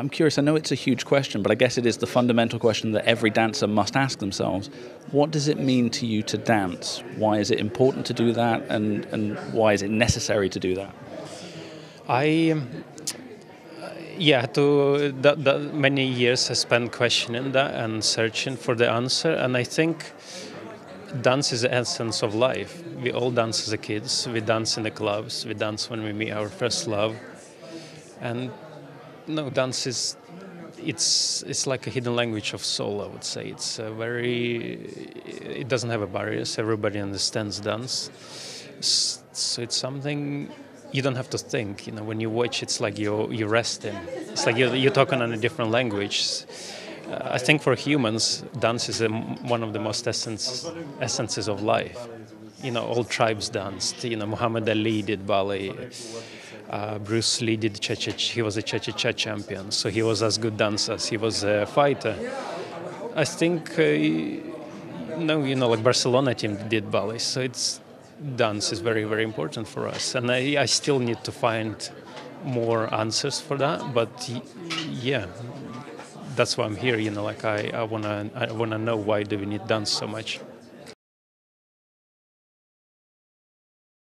I'm curious, I know it's a huge question, but I guess it is the fundamental question that every dancer must ask themselves. What does it mean to you to dance? Why is it important to do that? And, and why is it necessary to do that? I, yeah, to the, the many years I spent questioning that and searching for the answer, and I think dance is the essence of life. We all dance as kids. We dance in the clubs. We dance when we meet our first love, and no, dance is it's it's like a hidden language of soul. I would say it's very it doesn't have a barriers. Everybody understands dance, so it's something you don't have to think. You know, when you watch, it's like you you're resting. It's like you're, you're talking on a different language. Uh, I think for humans, dance is a, one of the most essence, essences of life. You know, all tribes danced. You know, Muhammad Ali did ballet. Uh, Bruce Lee did cha cha. He was a cha cha cha champion, so he was as good dancer as he was a fighter. I think, uh, no, you know, like Barcelona team did ballet, so it's dance is very very important for us, and I, I still need to find more answers for that. But yeah, that's why I'm here. You know, like I, I wanna I wanna know why do we need dance so much.